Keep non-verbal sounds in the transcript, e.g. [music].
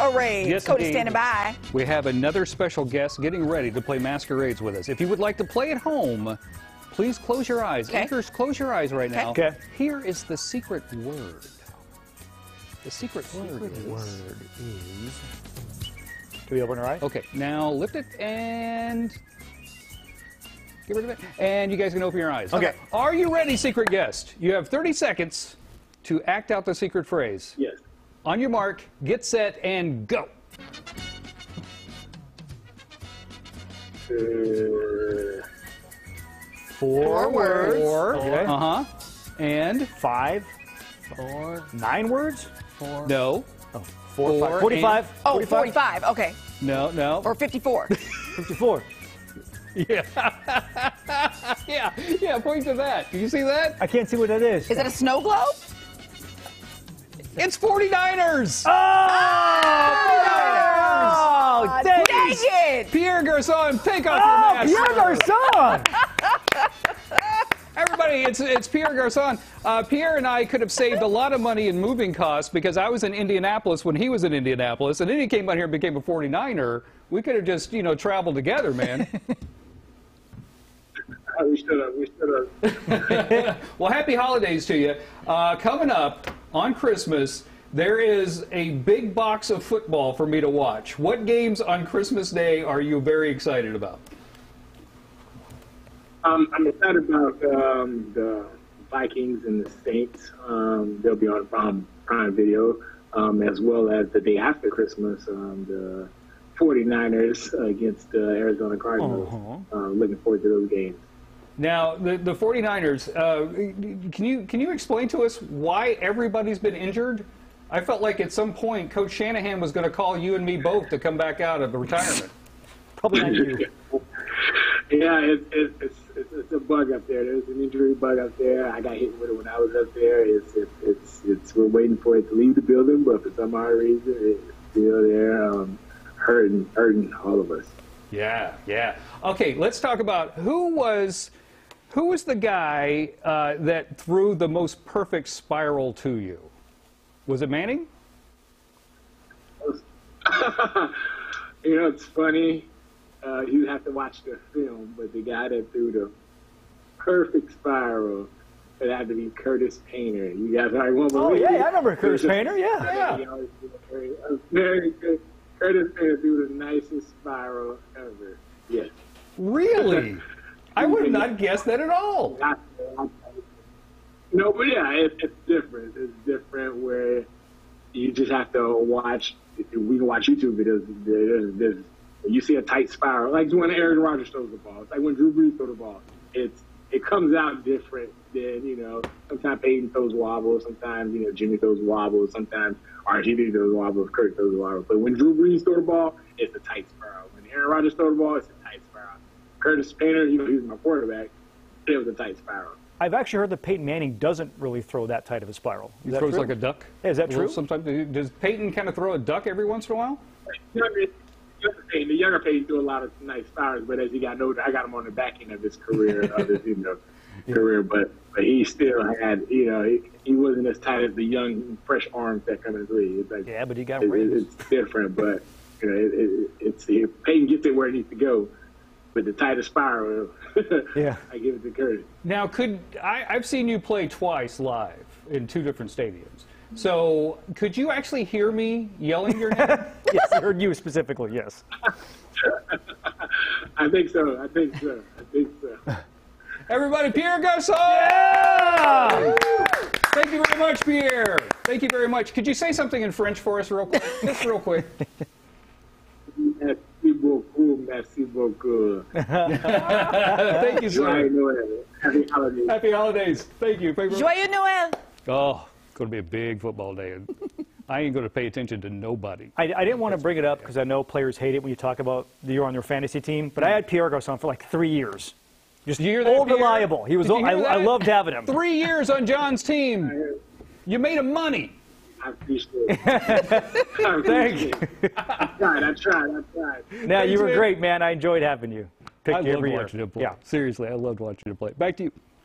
Masquerades. Yes, Cody indeed. standing by. We have another special guest getting ready to play masquerades with us. If you would like to play at home, please close your eyes. Okay. Anchors, close your eyes right now. Okay. Here is the secret word. The secret word is. Word is. Do we open our eyes? Okay, now lift it and get rid of it. And you guys can open your eyes. Okay. Are you ready, secret guest? You have 30 seconds to act out the secret phrase. Yes. On your mark, get set, and go. Uh, Four words. Four. Okay. Uh huh. And Five. Four. Nine words? Four. no, Oh, four, Four five. 45. Oh, 45. Okay. no, no. Or 54. [laughs] 54. Yeah. [laughs] yeah. Yeah. Point to that. Do you see that? I can't see what that is. Is it a snow globe? It's 49ers. Oh, Uh, dang. dang it! Pierre Garçon, take off Oh, your Pierre. Garçon! [laughs] Everybody, it's it's Pierre Garçon. Uh, Pierre and I could have saved a lot of money in moving costs because I was in Indianapolis when he was in Indianapolis, and then he came out here and became a 49er. We could have just, you know, traveled together, man. [laughs] we should have. We should have. [laughs] well, happy holidays to you. Uh, coming up on Christmas, there is a big box of football for me to watch. What games on Christmas Day are you very excited about? Um, I'm excited about um, the Vikings and the Saints. Um, they'll be on Prime, Prime Video, um, as well as the day after Christmas, um, the 49ers against the Arizona Cardinals. Um, looking forward to those games. Now, the, the 49ers, uh, can, you, can you explain to us why everybody's been injured? I felt like at some point Coach Shanahan was going to call you and me both to come back out of the retirement. Probably not you. [laughs] Yeah, it, it, it's, it's it's a bug up there. There's an injury bug up there. I got hit with it when I was up there. It's it's it's, it's we're waiting for it to leave the building, but for some odd reason, it's still there, um, hurting hurting all of us. Yeah, yeah. Okay, let's talk about who was who was the guy uh, that threw the most perfect spiral to you? Was it Manning? [laughs] You know, it's funny. Uh, you have to watch the film, but the guy that threw the perfect spiral, it had to be Curtis Painter. You guys already won't Oh, yeah, it. I remember Curtis Painter, yeah. Yeah. He always did a very, very good. Curtis Painter threw the nicest spiral ever. Yes. Really? [laughs] I would have not guessed that at all. No, but yeah, it, it's different. It's different where you just have to watch. We can watch YouTube videos. There's, there's, you see a tight spiral, like when Aaron Rodgers throws the ball. It's like when Drew Brees throws the ball. It's it comes out different than you know. Sometimes Peyton throws wobbles. Sometimes you know Jimmy throws wobbles. Sometimes RG3 throws wobbles. Kurt throws wobbles. But when Drew Brees throws the ball, it's a tight spiral. When Aaron Rodgers throws the ball, it's a. Curtis Painter, you know, he's my quarterback. It was a tight spiral. I've actually heard that Peyton Manning doesn't really throw that tight of a spiral. He Is that throws true? like a duck. Yeah, is that true? Sometimes does Peyton kind of throw a duck every once in a while? younger, younger Peyton, the younger Peyton do a lot of nice spirals, but as he got older, I got him on the back end of his career, of his you know [laughs] career. But but he still had you know he, he wasn't as tight as the young fresh arms that come in the league. It's like Yeah, but he got it, it, it's different, but you know it, it, it's it, Peyton gets it where it needs to go. But the tightest spiral, Yeah. [laughs] I give it to Curtis. Now, could I, I've seen you play twice live in two different stadiums. So, could you actually hear me yelling your name? [laughs] yes, I heard you specifically, yes. [laughs] I think so. I think so. I think so. Everybody, Pierre Garçon! Thank you very much, Pierre. Thank you very much. Could you say something in French for us, real quick? Just real quick. Merci beaucoup. Merci. [laughs] Thank you, sir. know it. Happy holidays. Happy holidays. Thank you. Thank you. Joyeux Noël! Oh, going to be a big football day. I ain't going to pay attention to nobody. I, I didn't want to bring it up because I know players hate it when you talk about you're on their fantasy team, but I had Pierre Garçon for like three years. Just Did you hear that, old Pierre? reliable. He was. Did you I, I loved having him. Three years on John's team. You made him money. I appreciate it. I [laughs] appreciate Thank it. I tried. I tried. I tried. Now you were man. great, man. I enjoyed having you. Pick I you loved watching him play. Yeah. Seriously, I loved watching him play. Back to you.